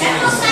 Gracias.